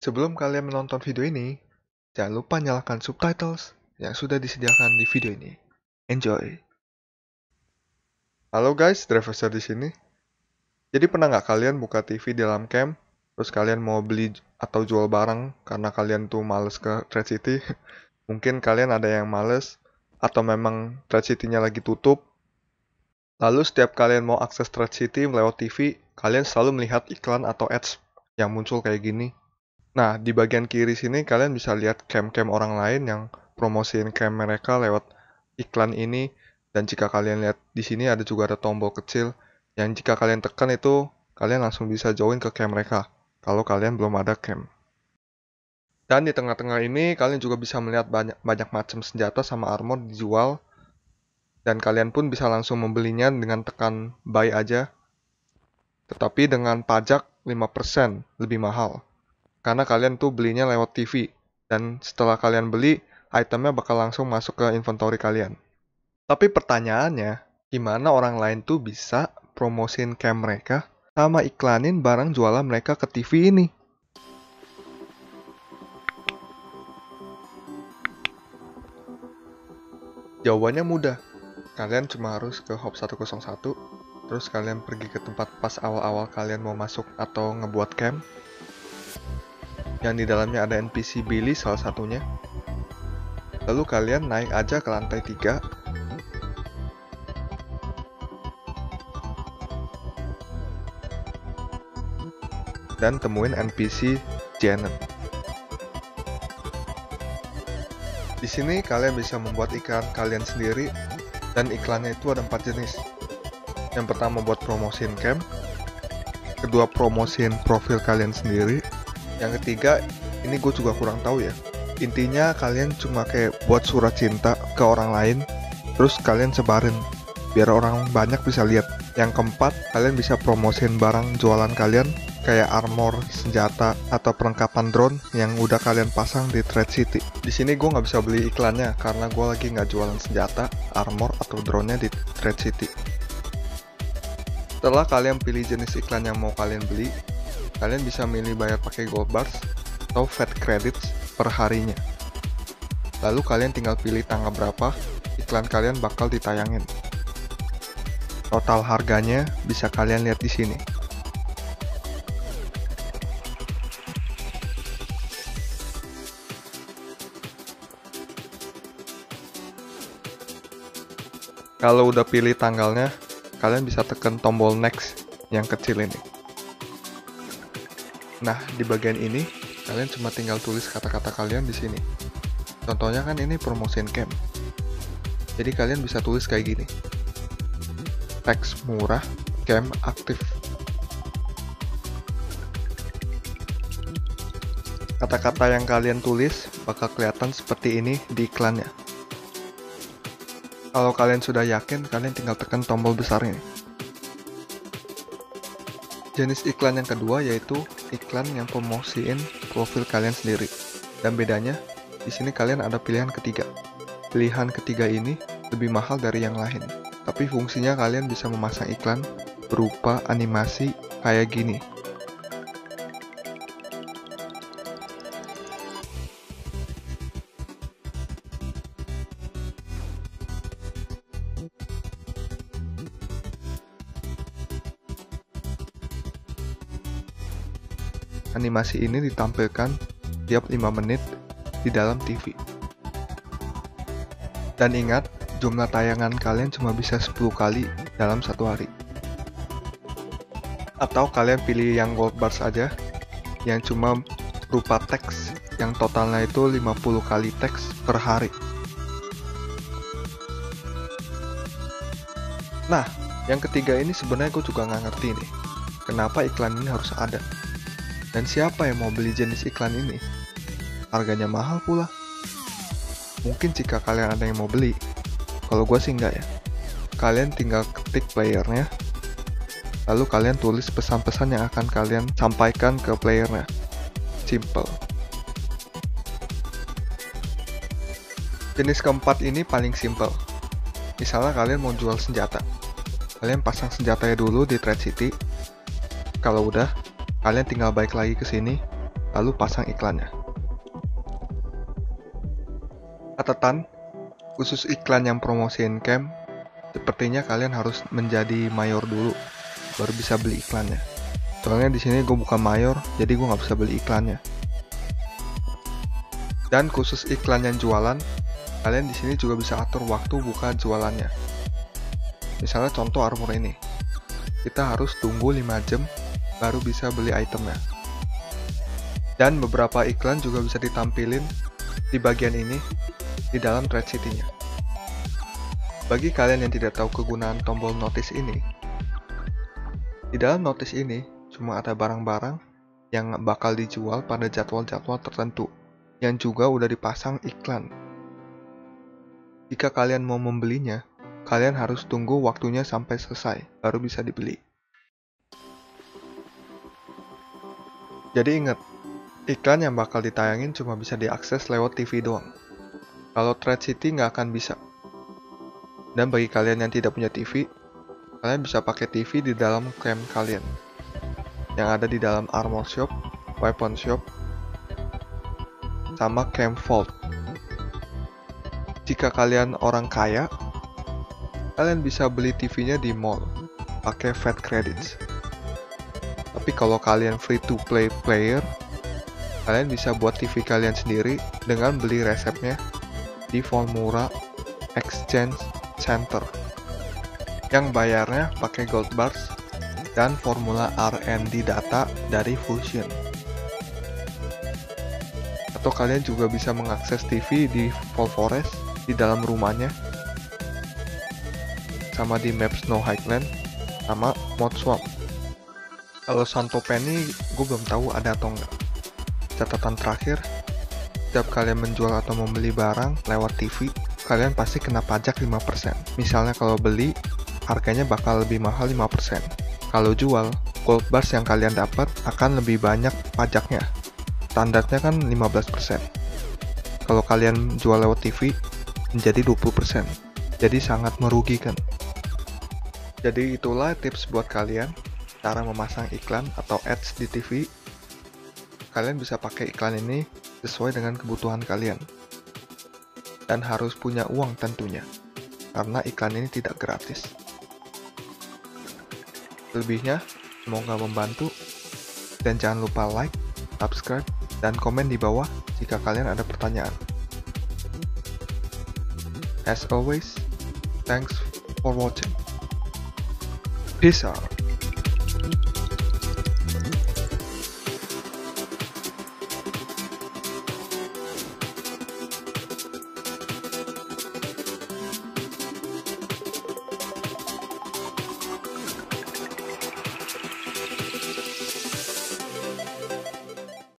Sebelum kalian menonton video ini, jangan lupa nyalakan subtitles yang sudah disediakan di video ini. Enjoy! Halo guys, Driverster di sini. Jadi pernah nggak kalian buka TV di dalam camp, terus kalian mau beli atau jual barang karena kalian tuh males ke Trade City? Mungkin kalian ada yang males, atau memang Trade City-nya lagi tutup. Lalu setiap kalian mau akses Trade City TV, kalian selalu melihat iklan atau ads yang muncul kayak gini. Nah, di bagian kiri sini kalian bisa lihat camp-camp orang lain yang promosiin camp mereka lewat iklan ini. Dan jika kalian lihat di sini ada juga ada tombol kecil yang jika kalian tekan itu kalian langsung bisa join ke camp mereka kalau kalian belum ada camp. Dan di tengah-tengah ini kalian juga bisa melihat banyak banyak macam senjata sama armor dijual dan kalian pun bisa langsung membelinya dengan tekan buy aja. Tetapi dengan pajak 5% lebih mahal karena kalian tuh belinya lewat TV dan setelah kalian beli itemnya bakal langsung masuk ke inventory kalian. Tapi pertanyaannya, gimana orang lain tuh bisa promosin cam mereka sama iklanin barang jualan mereka ke TV ini? Jawabannya mudah. Kalian cuma harus ke Hop 101, terus kalian pergi ke tempat pas awal-awal kalian mau masuk atau ngebuat camp, yang di dalamnya ada NPC Billy salah satunya. Lalu kalian naik aja ke lantai 3. Dan temuin NPC Janet. Di sini kalian bisa membuat iklan kalian sendiri dan iklannya itu ada empat jenis. Yang pertama buat promosiin camp, kedua promosiin profil kalian sendiri, yang ketiga ini gue juga kurang tahu ya intinya kalian cuma kayak buat surat cinta ke orang lain terus kalian sebarin biar orang banyak bisa lihat yang keempat kalian bisa promosin barang jualan kalian kayak armor, senjata, atau perlengkapan drone yang udah kalian pasang di Trade City. Di sini gue nggak bisa beli iklannya karena gue lagi nggak jualan senjata, armor, atau drone-nya di Trade City. Setelah kalian pilih jenis iklan yang mau kalian beli, kalian bisa milih bayar pakai gold bars atau fat credits per harinya. Lalu kalian tinggal pilih tanggal berapa iklan kalian bakal ditayangin. Total harganya bisa kalian lihat di sini. Kalau udah pilih tanggalnya, kalian bisa tekan tombol next yang kecil ini. Nah, di bagian ini, kalian cuma tinggal tulis kata-kata kalian di sini. Contohnya kan ini promosiin camp. Jadi kalian bisa tulis kayak gini. Teks murah, camp aktif. Kata-kata yang kalian tulis bakal kelihatan seperti ini di iklannya. Kalau kalian sudah yakin, kalian tinggal tekan tombol besar ini. Jenis iklan yang kedua yaitu iklan yang promosiin profil kalian sendiri. Dan bedanya, di sini kalian ada pilihan ketiga. Pilihan ketiga ini lebih mahal dari yang lain. Tapi fungsinya kalian bisa memasang iklan berupa animasi kayak gini. Animasi ini ditampilkan tiap 5 menit di dalam TV. Dan ingat, jumlah tayangan kalian cuma bisa 10 kali dalam satu hari. Atau kalian pilih yang gold bars aja, yang cuma berupa teks, yang totalnya itu 50 kali teks per hari. Nah, yang ketiga ini sebenarnya gue juga nggak ngerti nih, kenapa iklan ini harus ada. Dan siapa yang mau beli jenis iklan ini? Harganya mahal pula. Mungkin jika kalian ada yang mau beli, kalau gue sih enggak ya. Kalian tinggal ketik playernya, lalu kalian tulis pesan-pesan yang akan kalian sampaikan ke playernya. Simple. Jenis keempat ini paling simple. Misalnya kalian mau jual senjata. Kalian pasang senjatanya dulu di Trade City. Kalau udah, kalian tinggal balik lagi ke sini, lalu pasang iklannya. Catatan, khusus iklan yang promosiin camp, sepertinya kalian harus menjadi mayor dulu, baru bisa beli iklannya. Soalnya di sini gue bukan mayor, jadi gue nggak bisa beli iklannya. Dan khusus iklan yang jualan, kalian di sini juga bisa atur waktu buka jualannya. Misalnya contoh armor ini, kita harus tunggu 5 jam baru bisa beli itemnya. Dan beberapa iklan juga bisa ditampilin di bagian ini di dalam thread city-nya. Bagi kalian yang tidak tahu kegunaan tombol notice ini, di dalam notice ini cuma ada barang-barang yang bakal dijual pada jadwal-jadwal tertentu yang juga udah dipasang iklan. Jika kalian mau membelinya, kalian harus tunggu waktunya sampai selesai, baru bisa dibeli. Jadi ingat, iklan yang bakal ditayangin cuma bisa diakses lewat TV doang. Kalau Thread City nggak akan bisa. Dan bagi kalian yang tidak punya TV, kalian bisa pakai TV di dalam camp kalian. Yang ada di dalam Armor Shop, Weapon Shop, sama Camp Vault. Jika kalian orang kaya, kalian bisa beli TV-nya di mall, pakai Fat Credits. Tapi kalau kalian free to play player, kalian bisa buat TV kalian sendiri dengan beli resepnya di Formula Exchange Center. Yang bayarnya pakai gold bars dan formula R&D data dari Fusion. Atau kalian juga bisa mengakses TV di Fall Forest di dalam rumahnya sama di map Snow Highland sama Mod Swamp. Kalau Santo Penny, gue belum tahu ada atau enggak. Catatan terakhir, setiap kalian menjual atau membeli barang lewat TV, kalian pasti kena pajak 5%. Misalnya kalau beli, harganya bakal lebih mahal 5%. Kalau jual, gold bars yang kalian dapat akan lebih banyak pajaknya. Standarnya kan 15%. Kalau kalian jual lewat TV, menjadi 20%. Jadi sangat merugikan. Jadi itulah tips buat kalian cara memasang iklan atau ads di TV, kalian bisa pakai iklan ini sesuai dengan kebutuhan kalian. Dan harus punya uang tentunya, karena iklan ini tidak gratis. Lebihnya, semoga membantu, dan jangan lupa like, subscribe, dan komen di bawah jika kalian ada pertanyaan. As always, thanks for watching. Peace out.